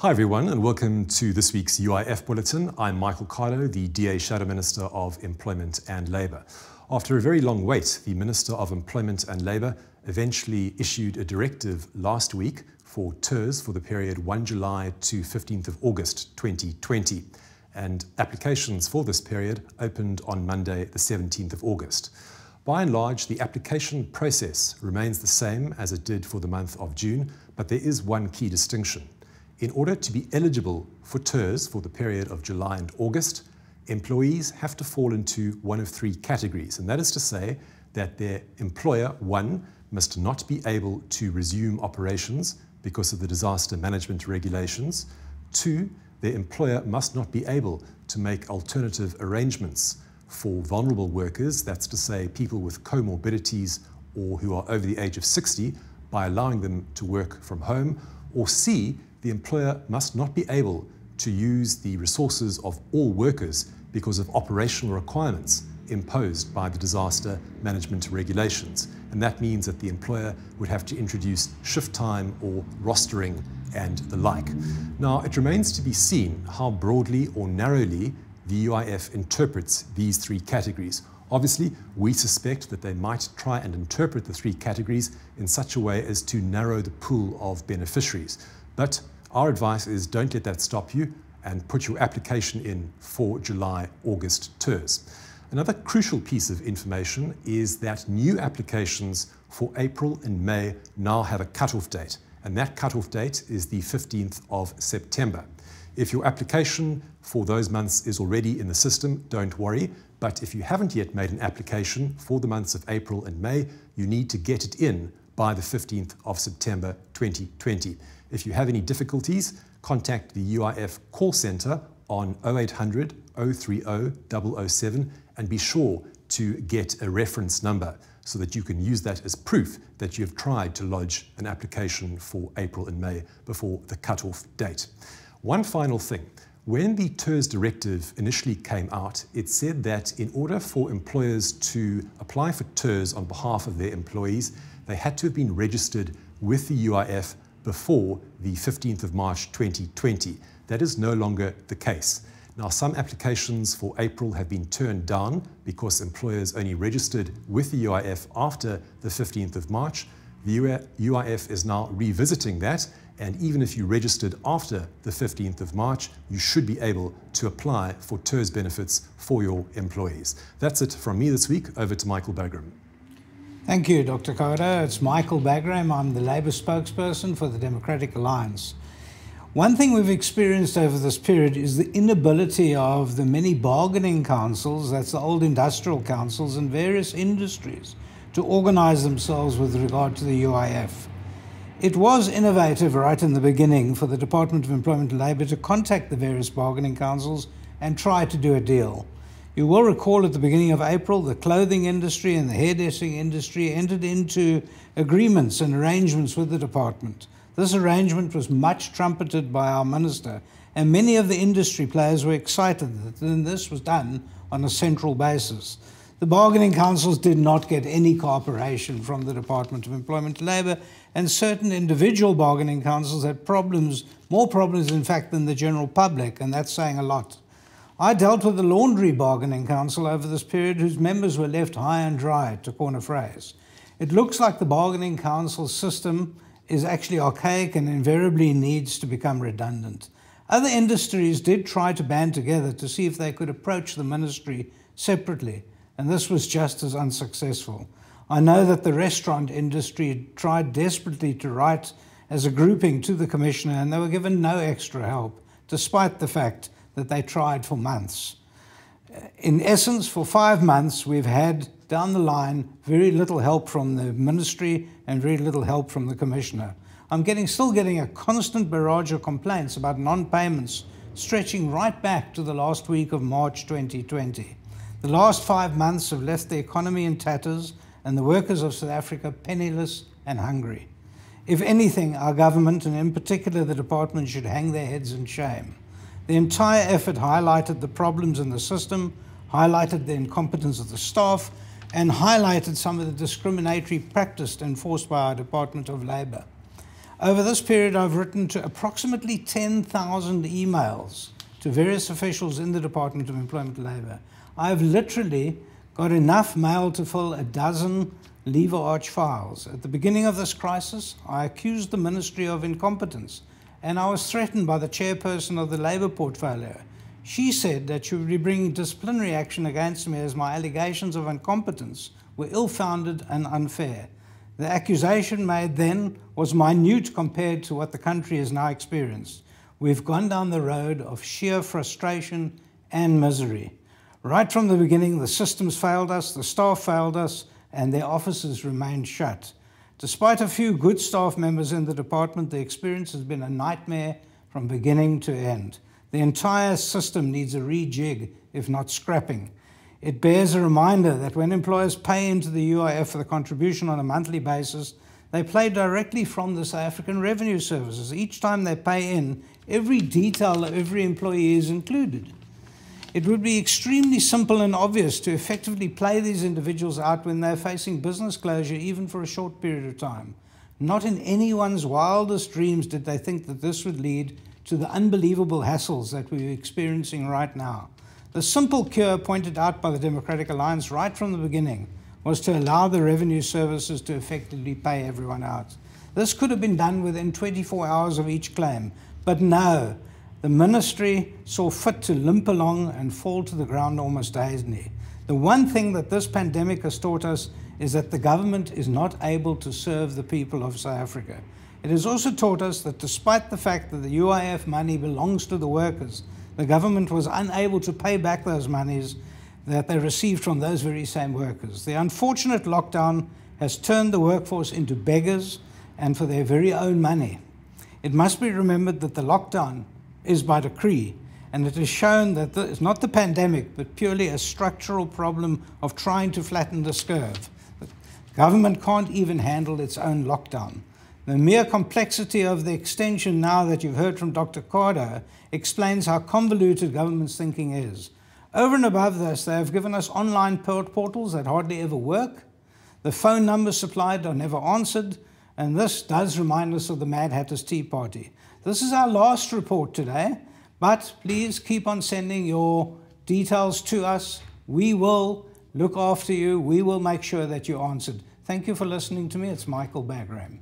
Hi, everyone, and welcome to this week's UIF Bulletin. I'm Michael Cardo, the DA Shadow Minister of Employment and Labour. After a very long wait, the Minister of Employment and Labour eventually issued a directive last week for TERS for the period 1 July to 15th of August 2020. And applications for this period opened on Monday, the 17th of August. By and large, the application process remains the same as it did for the month of June, but there is one key distinction. In order to be eligible for TERS for the period of July and August, employees have to fall into one of three categories, and that is to say that their employer, one, must not be able to resume operations because of the disaster management regulations. Two, their employer must not be able to make alternative arrangements for vulnerable workers, that's to say people with comorbidities or who are over the age of 60, by allowing them to work from home. Or C, the employer must not be able to use the resources of all workers because of operational requirements imposed by the disaster management regulations. And that means that the employer would have to introduce shift time or rostering and the like. Now, it remains to be seen how broadly or narrowly the UIF interprets these three categories. Obviously, we suspect that they might try and interpret the three categories in such a way as to narrow the pool of beneficiaries. But our advice is don't let that stop you and put your application in for July, August TERS. Another crucial piece of information is that new applications for April and May now have a cutoff date, and that cutoff date is the 15th of September. If your application for those months is already in the system, don't worry. But if you haven't yet made an application for the months of April and May, you need to get it in by the 15th of September 2020. If you have any difficulties, contact the UIF call centre on 0800 030 007 and be sure to get a reference number so that you can use that as proof that you have tried to lodge an application for April and May before the cut-off date. One final thing. When the TERS directive initially came out, it said that in order for employers to apply for TERS on behalf of their employees, they had to have been registered with the UIF before the 15th of March 2020. That is no longer the case. Now, some applications for April have been turned down because employers only registered with the UIF after the 15th of March. The UIF is now revisiting that, and even if you registered after the 15th of March, you should be able to apply for TERS benefits for your employees. That's it from me this week. Over to Michael Bagraim. Thank you, Dr. Cardo. It's Michael Bagraim. I'm the Labour spokesperson for the Democratic Alliance. One thing we've experienced over this period is the inability of the many bargaining councils, that's the old industrial councils in various industries, to organise themselves with regard to the UIF. It was innovative right in the beginning for the Department of Employment and Labour to contact the various bargaining councils and try to do a deal. You will recall at the beginning of April, the clothing industry and the hairdressing industry entered into agreements and arrangements with the department. This arrangement was much trumpeted by our minister, and many of the industry players were excited that this was done on a central basis. The bargaining councils did not get any cooperation from the Department of Employment and Labour, and certain individual bargaining councils had problems, more problems in fact than the general public, and that's saying a lot. I dealt with the Laundry Bargaining Council over this period, whose members were left high and dry, to coin a phrase. It looks like the Bargaining Council system is actually archaic and invariably needs to become redundant. Other industries did try to band together to see if they could approach the ministry separately, and this was just as unsuccessful. I know that the restaurant industry tried desperately to write as a grouping to the Commissioner, and they were given no extra help, despite the fact that they tried for months. In essence, for five months, we've had down the line very little help from the ministry and very little help from the commissioner. I'm getting, still getting a constant barrage of complaints about non-payments stretching right back to the last week of March 2020. The last five months have left the economy in tatters and the workers of South Africa penniless and hungry. If anything, our government, and in particular the department, should hang their heads in shame. The entire effort highlighted the problems in the system, highlighted the incompetence of the staff, and highlighted some of the discriminatory practice enforced by our Department of Labour. Over this period, I've written to approximately 10,000 emails to various officials in the Department of Employment and Labour. I've literally got enough mail to fill a dozen lever arch files. At the beginning of this crisis, I accused the Ministry of incompetence and I was threatened by the chairperson of the Labour portfolio. She said that she would be bringing disciplinary action against me as my allegations of incompetence were ill founded and unfair. The accusation made then was minute compared to what the country has now experienced. We've gone down the road of sheer frustration and misery. Right from the beginning, the systems failed us, the staff failed us, and their offices remained shut. Despite a few good staff members in the department, the experience has been a nightmare from beginning to end. The entire system needs a rejig, if not scrapping. It bears a reminder that when employers pay into the UIF for the contribution on a monthly basis, they pay directly from the South African Revenue Services. Each time they pay in, every detail of every employee is included. It would be extremely simple and obvious to effectively play these individuals out when they're facing business closure, even for a short period of time. Not in anyone's wildest dreams did they think that this would lead to the unbelievable hassles that we're experiencing right now. The simple cure pointed out by the Democratic Alliance right from the beginning was to allow the revenue services to effectively pay everyone out. This could have been done within 24 hours of each claim, but no, the ministry saw fit to limp along and fall to the ground almost dazedly. The one thing that this pandemic has taught us is that the government is not able to serve the people of South Africa. It has also taught us that despite the fact that the UIF money belongs to the workers, the government was unable to pay back those monies that they received from those very same workers. The unfortunate lockdown has turned the workforce into beggars and for their very own money. It must be remembered that the lockdown is by decree, and it has shown that it's not the pandemic, but purely a structural problem of trying to flatten this curve. The government can't even handle its own lockdown. The mere complexity of the extension now that you've heard from Dr. Cardo explains how convoluted government's thinking is. Over and above this, they have given us online portals that hardly ever work. The phone numbers supplied are never answered, and this does remind us of the Mad Hatter's Tea Party. This is our last report today, but please keep on sending your details to us. We will look after you. We will make sure that you're answered. Thank you for listening to me. It's Michael Bagraim.